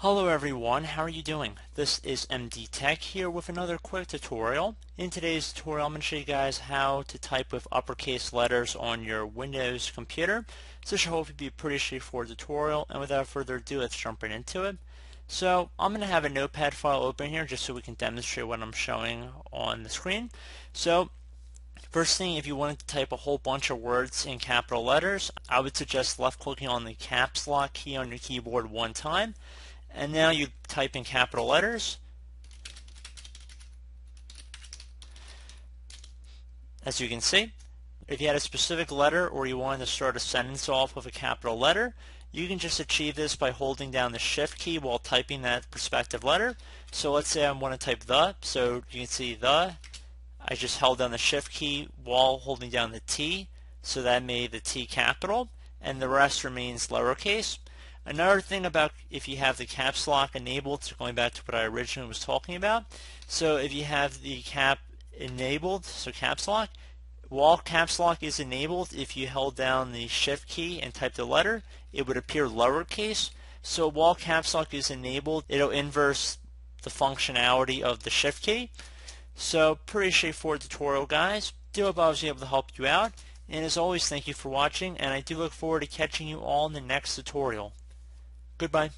Hello everyone, how are you doing? This is MD Tech here with another quick tutorial. In today's tutorial I'm going to show you guys how to type with uppercase letters on your Windows computer. So this should hopefully be a pretty straightforward tutorial and without further ado let's jump right into it. So I'm going to have a notepad file open here just so we can demonstrate what I'm showing on the screen. So First thing, if you wanted to type a whole bunch of words in capital letters, I would suggest left clicking on the caps lock key on your keyboard one time and now you type in capital letters. As you can see, if you had a specific letter or you wanted to start a sentence off with a capital letter, you can just achieve this by holding down the shift key while typing that respective letter. So let's say I want to type the, so you can see the, I just held down the shift key while holding down the T, so that made the T capital, and the rest remains lowercase. Another thing about if you have the caps lock enabled, so going back to what I originally was talking about, so if you have the cap enabled, so caps lock, while caps lock is enabled, if you held down the shift key and typed the letter, it would appear lowercase. So while caps lock is enabled, it'll inverse the functionality of the shift key. So pretty straightforward tutorial guys. Do hope I was able to help you out. And as always, thank you for watching, and I do look forward to catching you all in the next tutorial. Goodbye.